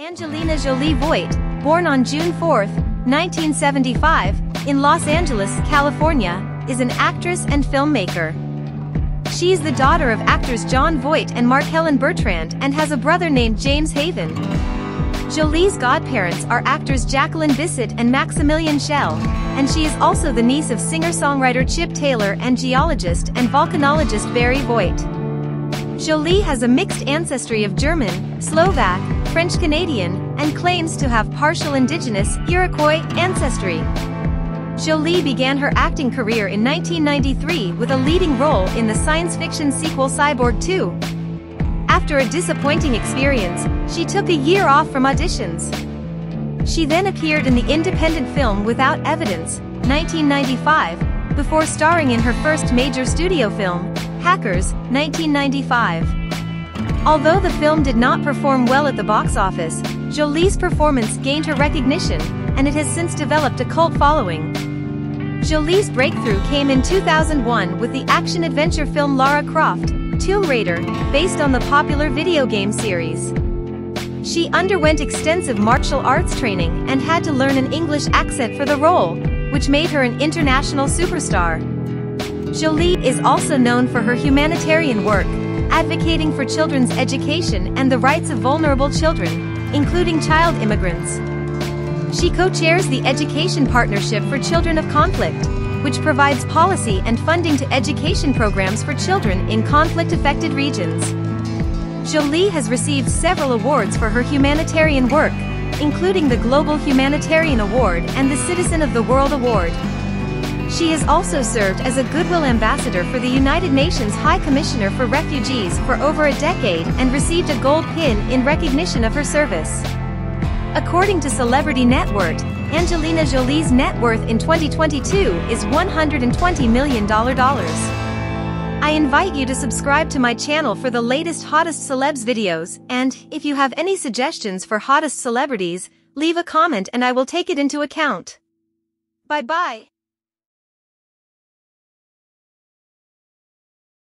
Angelina Jolie Voight, born on June 4, 1975, in Los Angeles, California, is an actress and filmmaker. She is the daughter of actors Jon Voight and Marcheline Bertrand and has a brother named James Haven. Jolie's godparents are actors Jacqueline Bisset and Maximilian Schell, and she is also the niece of singer-songwriter Chip Taylor and geologist and volcanologist Barry Voight. Jolie has a mixed ancestry of German, Slovak, French-Canadian, and claims to have partial indigenous, Iroquois, ancestry. Jolie began her acting career in 1993 with a leading role in the science fiction sequel Cyborg 2. After a disappointing experience, she took a year off from auditions. She then appeared in the independent film Without Evidence, 1995, before starring in her first major studio film, Hackers, 1995. Although the film did not perform well at the box office, Jolie's performance gained her recognition, and it has since developed a cult following. Jolie's breakthrough came in 2001 with the action-adventure film Lara Croft, Tomb Raider, based on the popular video game series. She underwent extensive martial arts training and had to learn an English accent for the role, which made her an international superstar. Jolie is also known for her humanitarian work, advocating for children's education and the rights of vulnerable children, including child immigrants. She co-chairs the Education Partnership for Children of Conflict, which provides policy and funding to education programs for children in conflict-affected regions. Jolie has received several awards for her humanitarian work, including the Global Humanitarian Award and the Citizen of the World Award. She has also served as a Goodwill Ambassador for the United Nations High Commissioner for Refugees for over a decade and received a gold pin in recognition of her service. According to Celebrity Net Worth, Angelina Jolie's net worth in 2022 is $120 million. I invite you to subscribe to my channel for the latest hottest celebs videos, and, if you have any suggestions for hottest celebrities, leave a comment and I will take it into account. Bye bye.